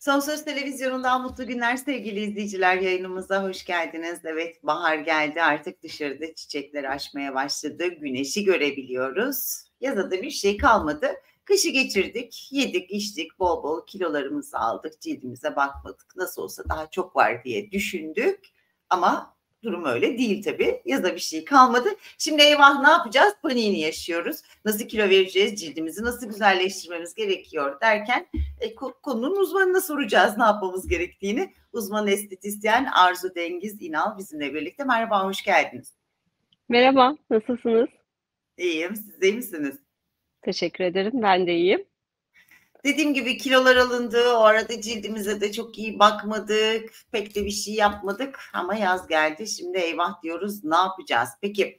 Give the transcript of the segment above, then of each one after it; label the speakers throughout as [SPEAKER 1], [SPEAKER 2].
[SPEAKER 1] Son Söz Televizyonu'ndan mutlu günler sevgili izleyiciler. Yayınımıza hoş geldiniz. Evet bahar geldi artık dışarıda çiçekler açmaya başladı. Güneşi görebiliyoruz. Yaza da bir şey kalmadı. Kışı geçirdik, yedik, içtik, bol bol kilolarımızı aldık, cildimize bakmadık. Nasıl olsa daha çok var diye düşündük. Ama Durum öyle değil tabii. Yaza bir şey kalmadı. Şimdi eyvah ne yapacağız? Paniğini yaşıyoruz. Nasıl kilo vereceğiz? Cildimizi nasıl güzelleştirmemiz gerekiyor derken e, konunun uzmanına soracağız ne yapmamız gerektiğini. Uzman estetisyen Arzu Dengiz İnal bizimle birlikte. Merhaba, hoş geldiniz.
[SPEAKER 2] Merhaba, nasılsınız?
[SPEAKER 1] İyiyim, siz iyi misiniz?
[SPEAKER 2] Teşekkür ederim, ben de iyiyim.
[SPEAKER 1] Dediğim gibi kilolar alındı. O arada cildimize de çok iyi bakmadık. Pek de bir şey yapmadık. Ama yaz geldi. Şimdi eyvah diyoruz. Ne yapacağız? Peki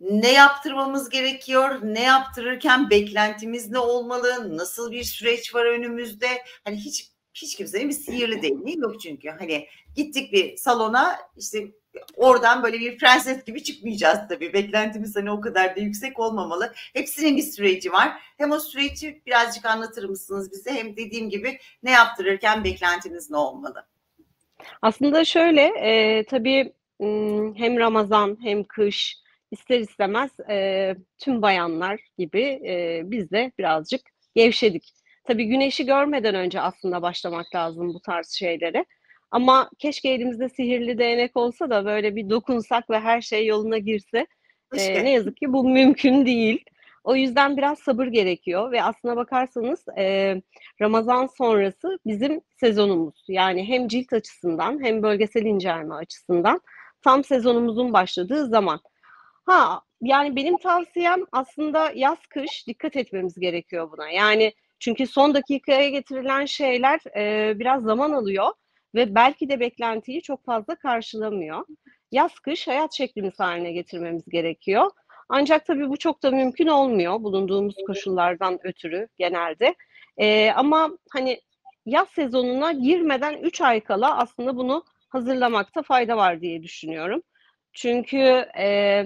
[SPEAKER 1] ne yaptırmamız gerekiyor? Ne yaptırırken beklentimiz ne olmalı? Nasıl bir süreç var önümüzde? Hani hiç hiç kimsenin bir sihirli değneği yok çünkü. Hani gittik bir salona işte oradan böyle bir prenses gibi çıkmayacağız tabii. Beklentimiz hani o kadar da yüksek olmamalı. Hepsinin bir süreci var. Hem o süreci birazcık anlatır mısınız bize? Hem dediğim gibi ne yaptırırken beklentiniz ne olmalı?
[SPEAKER 2] Aslında şöyle e, tabii hem Ramazan hem kış ister istemez e, tüm bayanlar gibi e, biz de birazcık gevşedik. Tabii güneşi görmeden önce aslında başlamak lazım bu tarz şeylere. Ama keşke elimizde sihirli değnek olsa da böyle bir dokunsak ve her şey yoluna girse. E, ne yazık ki bu mümkün değil. O yüzden biraz sabır gerekiyor ve aslına bakarsanız e, Ramazan sonrası bizim sezonumuz. Yani hem cilt açısından hem bölgesel incelme açısından tam sezonumuzun başladığı zaman. Ha yani benim tavsiyem aslında yaz kış dikkat etmemiz gerekiyor buna. Yani çünkü son dakikaya getirilen şeyler e, biraz zaman alıyor ve belki de beklentiyi çok fazla karşılamıyor. Yaz kış hayat şeklimiz haline getirmemiz gerekiyor. Ancak tabii bu çok da mümkün olmuyor bulunduğumuz koşullardan ötürü genelde. Ee, ama hani yaz sezonuna girmeden 3 ay kala aslında bunu hazırlamakta fayda var diye düşünüyorum. Çünkü e,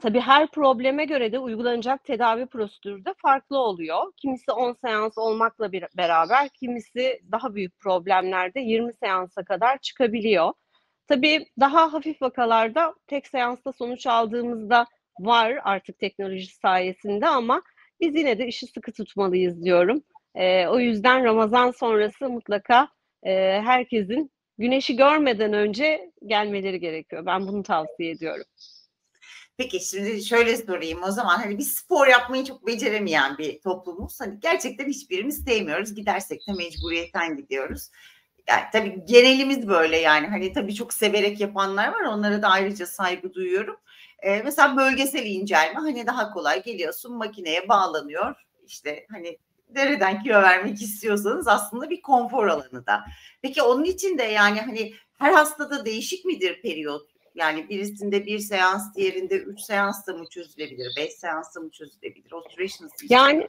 [SPEAKER 2] Tabii her probleme göre de uygulanacak tedavi prosedürü de farklı oluyor. Kimisi 10 seans olmakla bir, beraber, kimisi daha büyük problemlerde 20 seansa kadar çıkabiliyor. Tabii daha hafif vakalarda tek seansta sonuç aldığımızda var artık teknoloji sayesinde ama biz yine de işi sıkı tutmalıyız diyorum. E, o yüzden Ramazan sonrası mutlaka e, herkesin güneşi görmeden önce gelmeleri gerekiyor. Ben bunu tavsiye ediyorum.
[SPEAKER 1] Peki şimdi şöyle sorayım o zaman hani bir spor yapmayı çok beceremeyen bir toplumuz. Hani gerçekten hiçbirimiz sevmiyoruz. Gidersek de mecburiyetten gidiyoruz. Yani tabii genelimiz böyle yani hani tabii çok severek yapanlar var. Onlara da ayrıca saygı duyuyorum. Ee, mesela bölgesel incelme hani daha kolay geliyorsun makineye bağlanıyor. İşte hani nereden kilo vermek istiyorsanız aslında bir konfor alanı da. Peki onun için de yani hani her hastada değişik midir periyot? Yani birisinde bir seans, diğerinde üç seans da mı çözülebilir, beş seans da mı çözülebilir? O süreç nasıl?
[SPEAKER 2] Yani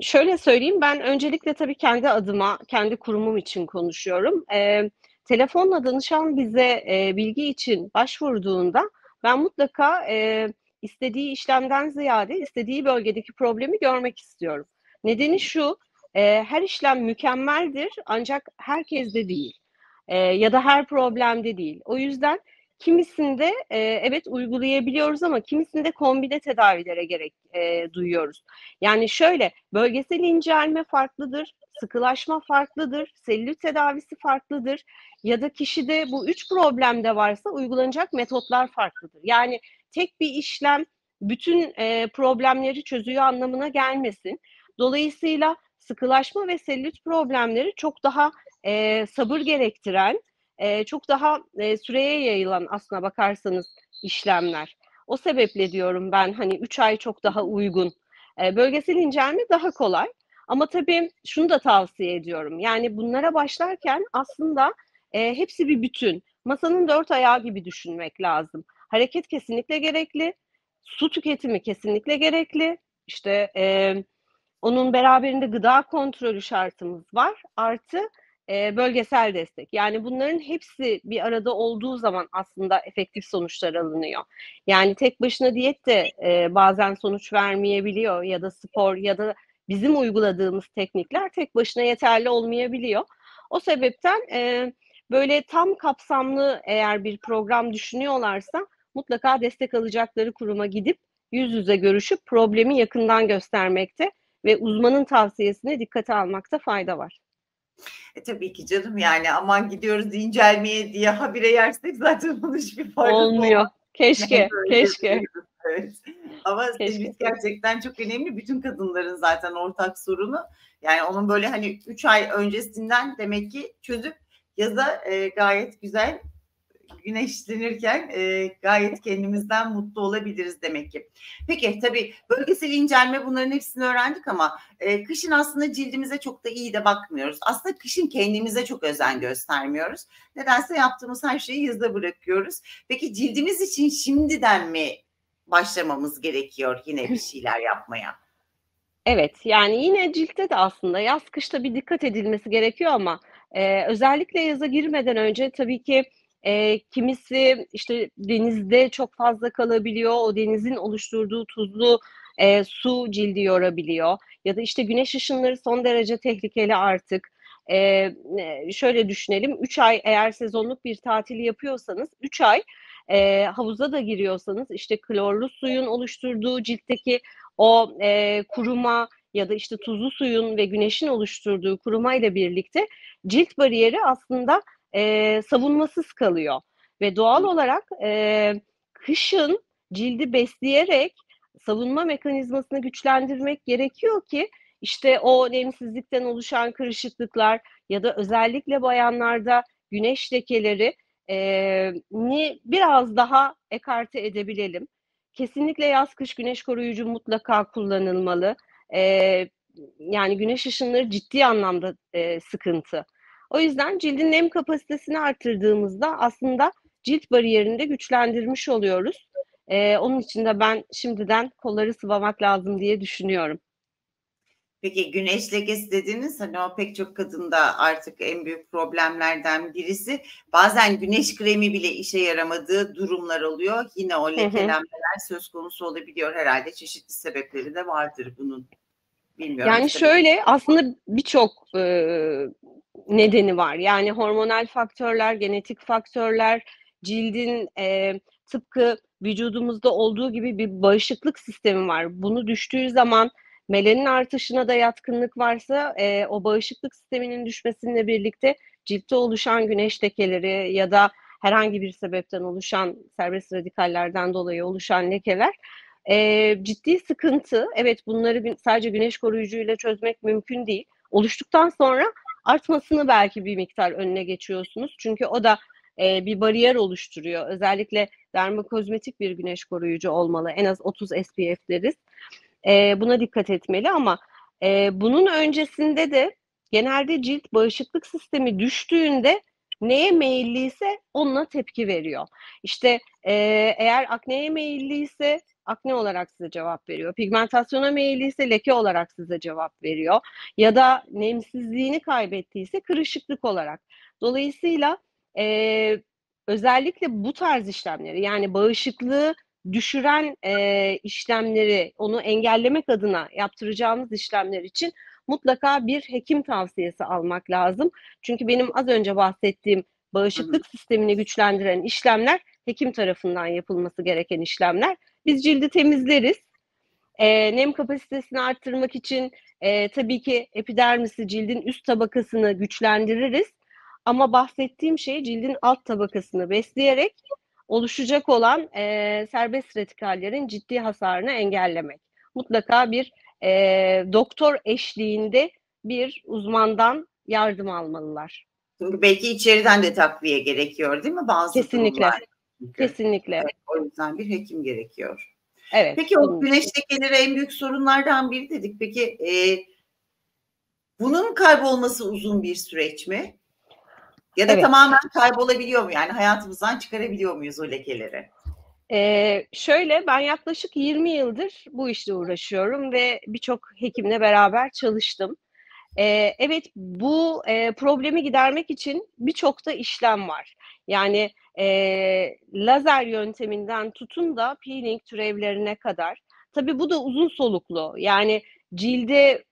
[SPEAKER 2] şöyle söyleyeyim ben öncelikle tabii kendi adıma, kendi kurumum için konuşuyorum. Ee, telefonla danışan bize e, bilgi için başvurduğunda ben mutlaka e, istediği işlemden ziyade istediği bölgedeki problemi görmek istiyorum. Nedeni şu, e, her işlem mükemmeldir ancak herkeste değil e, ya da her problemde değil. O yüzden Kimisinde e, evet uygulayabiliyoruz ama kimisinde kombine tedavilere gerek e, duyuyoruz. Yani şöyle bölgesel incelme farklıdır, sıkılaşma farklıdır, selülit tedavisi farklıdır ya da kişide bu üç problem de varsa uygulanacak metotlar farklıdır. Yani tek bir işlem bütün e, problemleri çözüyor anlamına gelmesin. Dolayısıyla sıkılaşma ve selülit problemleri çok daha e, sabır gerektiren e, çok daha e, süreye yayılan aslına bakarsanız işlemler. O sebeple diyorum ben hani 3 ay çok daha uygun. E, bölgesel incelme daha kolay. Ama tabii şunu da tavsiye ediyorum. Yani bunlara başlarken aslında e, hepsi bir bütün. Masanın dört ayağı gibi düşünmek lazım. Hareket kesinlikle gerekli. Su tüketimi kesinlikle gerekli. İşte e, onun beraberinde gıda kontrolü şartımız var. Artı e, bölgesel destek. Yani bunların hepsi bir arada olduğu zaman aslında efektif sonuçlar alınıyor. Yani tek başına diyet de e, bazen sonuç vermeyebiliyor ya da spor ya da bizim uyguladığımız teknikler tek başına yeterli olmayabiliyor. O sebepten e, böyle tam kapsamlı eğer bir program düşünüyorlarsa mutlaka destek alacakları kuruma gidip yüz yüze görüşüp problemi yakından göstermekte ve uzmanın tavsiyesine dikkate almakta fayda var.
[SPEAKER 1] E tabii ki canım yani aman gidiyoruz incelmeye diye habire yersek zaten onun hiçbir faydası
[SPEAKER 2] olmuyor. Olmaz. Keşke, keşke.
[SPEAKER 1] Evet. Ama Keşke. gerçekten çok önemli. Bütün kadınların zaten ortak sorunu. Yani onun böyle hani 3 ay öncesinden demek ki çözüp yaza e, gayet güzel güneşlenirken e, gayet kendimizden mutlu olabiliriz demek ki. Peki tabii bölgesel incelme bunların hepsini öğrendik ama e, kışın aslında cildimize çok da iyi de bakmıyoruz. Aslında kışın kendimize çok özen göstermiyoruz. Nedense yaptığımız her şeyi yazda bırakıyoruz. Peki cildimiz için şimdiden mi başlamamız gerekiyor yine bir şeyler yapmaya?
[SPEAKER 2] Evet yani yine ciltte de aslında yaz kışta bir dikkat edilmesi gerekiyor ama e, özellikle yaza girmeden önce tabii ki e, kimisi işte denizde çok fazla kalabiliyor. O denizin oluşturduğu tuzlu e, su cildi yorabiliyor. Ya da işte güneş ışınları son derece tehlikeli artık. E, şöyle düşünelim 3 ay eğer sezonluk bir tatil yapıyorsanız 3 ay e, havuza da giriyorsanız işte klorlu suyun oluşturduğu ciltteki o e, kuruma ya da işte tuzlu suyun ve güneşin oluşturduğu kuruma ile birlikte cilt bariyeri aslında e, savunmasız kalıyor. Ve doğal olarak e, kışın cildi besleyerek savunma mekanizmasını güçlendirmek gerekiyor ki işte o nemsizlikten oluşan kırışıklıklar ya da özellikle bayanlarda güneş lekeleri e, ni biraz daha ekarte edebilelim. Kesinlikle yaz kış güneş koruyucu mutlaka kullanılmalı. E, yani güneş ışınları ciddi anlamda e, sıkıntı. O yüzden cildin nem kapasitesini arttırdığımızda aslında cilt bariyerini de güçlendirmiş oluyoruz. Ee, onun için de ben şimdiden kolları sıvamak lazım diye düşünüyorum.
[SPEAKER 1] Peki güneş lekesi dediğiniz hani o pek çok kadında artık en büyük problemlerden birisi. Bazen güneş kremi bile işe yaramadığı durumlar oluyor. Yine o lekelenmeler söz konusu olabiliyor herhalde. Çeşitli sebepleri de vardır bunun.
[SPEAKER 2] Bilmiyorum. Yani işte. şöyle aslında birçok e, nedeni var. Yani hormonal faktörler, genetik faktörler, cildin e, tıpkı vücudumuzda olduğu gibi bir bağışıklık sistemi var. Bunu düştüğü zaman melanin artışına da yatkınlık varsa e, o bağışıklık sisteminin düşmesiyle birlikte ciltte oluşan güneş lekeleri ya da herhangi bir sebepten oluşan serbest radikallerden dolayı oluşan lekeler e, ciddi sıkıntı. Evet bunları sadece güneş koruyucuyla çözmek mümkün değil. Oluştuktan sonra artmasını belki bir miktar önüne geçiyorsunuz. Çünkü o da e, bir bariyer oluşturuyor. Özellikle dermokozmetik bir güneş koruyucu olmalı. En az 30 SPF deriz. E, buna dikkat etmeli ama e, bunun öncesinde de genelde cilt bağışıklık sistemi düştüğünde neye meyilliyse onunla tepki veriyor. İşte e, eğer akneye meyilliyse akne olarak size cevap veriyor. Pigmentasyona meyilliyse leke olarak size cevap veriyor. Ya da nemsizliğini kaybettiyse kırışıklık olarak. Dolayısıyla e, özellikle bu tarz işlemleri yani bağışıklığı düşüren e, işlemleri onu engellemek adına yaptıracağımız işlemler için mutlaka bir hekim tavsiyesi almak lazım. Çünkü benim az önce bahsettiğim bağışıklık sistemini güçlendiren işlemler hekim tarafından yapılması gereken işlemler. Biz cildi temizleriz. E, nem kapasitesini arttırmak için e, tabii ki epidermisi cildin üst tabakasını güçlendiririz. Ama bahsettiğim şey cildin alt tabakasını besleyerek oluşacak olan e, serbest radikallerin ciddi hasarını engellemek. Mutlaka bir e, doktor eşliğinde bir uzmandan yardım almalılar.
[SPEAKER 1] Çünkü belki içeriden de takviye gerekiyor değil mi bazı
[SPEAKER 2] Kesinlikle. Durumlar? Kesinlikle. Evet,
[SPEAKER 1] o yüzden bir hekim gerekiyor. Evet. Peki o güneş lekeleri en büyük sorunlardan biri dedik. Peki e, bunun kaybolması uzun bir süreç mi? Ya da evet. tamamen kaybolabiliyor mu? Yani hayatımızdan çıkarabiliyor muyuz o lekeleri?
[SPEAKER 2] Ee, şöyle ben yaklaşık 20 yıldır bu işle uğraşıyorum ve birçok hekimle beraber çalıştım. Ee, evet bu e, problemi gidermek için birçok da işlem var. Yani e, lazer yönteminden tutun da peeling türevlerine kadar. Tabii bu da uzun soluklu. Yani cilde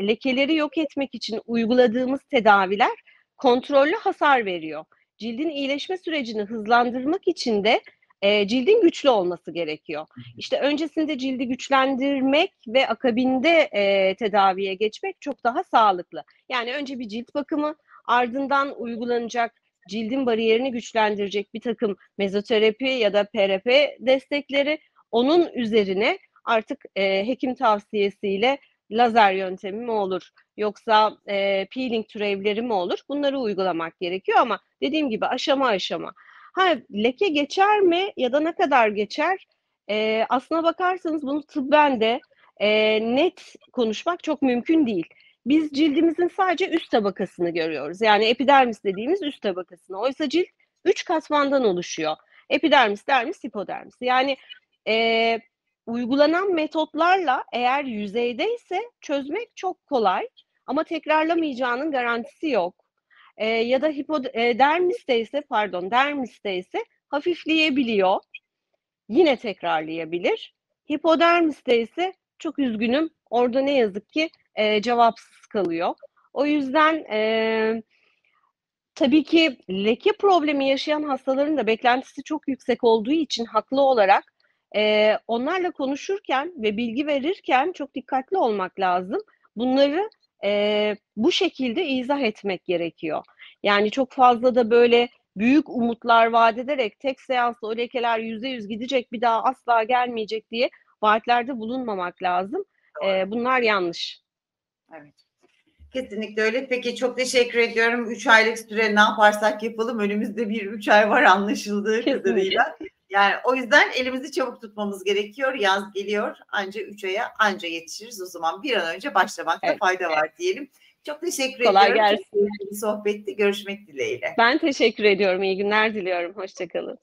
[SPEAKER 2] lekeleri yok etmek için uyguladığımız tedaviler kontrollü hasar veriyor. Cildin iyileşme sürecini hızlandırmak için de e, cildin güçlü olması gerekiyor. İşte öncesinde cildi güçlendirmek ve akabinde e, tedaviye geçmek çok daha sağlıklı. Yani önce bir cilt bakımı, ardından uygulanacak cildin bariyerini güçlendirecek bir takım mezoterapi ya da PRP destekleri, onun üzerine artık e, hekim tavsiyesiyle lazer yöntemi mi olur yoksa e, peeling türevleri mi olur bunları uygulamak gerekiyor ama dediğim gibi aşama aşama. Ha leke geçer mi ya da ne kadar geçer? E, aslına bakarsanız bunu tıbben de e, net konuşmak çok mümkün değil. Biz cildimizin sadece üst tabakasını görüyoruz. Yani epidermis dediğimiz üst tabakasını. Oysa cilt üç katmandan oluşuyor. Epidermis, dermis, hipodermis. Yani e, uygulanan metotlarla eğer yüzeydeyse çözmek çok kolay ama tekrarlamayacağının garantisi yok. E, ya da hipodermiste ise pardon dermiste ise hafifleyebiliyor. Yine tekrarlayabilir. Hipodermiste ise çok üzgünüm orada ne yazık ki e, cevapsız kalıyor. O yüzden e, tabii ki leke problemi yaşayan hastaların da beklentisi çok yüksek olduğu için haklı olarak e, onlarla konuşurken ve bilgi verirken çok dikkatli olmak lazım. Bunları e, bu şekilde izah etmek gerekiyor. Yani çok fazla da böyle büyük umutlar vaat ederek tek seansla o lekeler yüzde yüz gidecek bir daha asla gelmeyecek diye vaatlerde bulunmamak lazım. E, bunlar yanlış.
[SPEAKER 1] Evet. Kesinlikle öyle. Peki çok teşekkür ediyorum. Üç aylık süre ne yaparsak yapalım. Önümüzde bir üç ay var anlaşıldığı Kesinlikle. kadarıyla. Yani o yüzden elimizi çabuk tutmamız gerekiyor. Yaz geliyor. Anca 3 aya anca yetişiriz. O zaman bir an önce başlamakta evet. fayda var diyelim. Çok teşekkür Kolay ediyorum. Kolay gelsin. Sohbetti. Görüşmek dileğiyle.
[SPEAKER 2] Ben teşekkür ediyorum. İyi günler diliyorum. Hoşçakalın.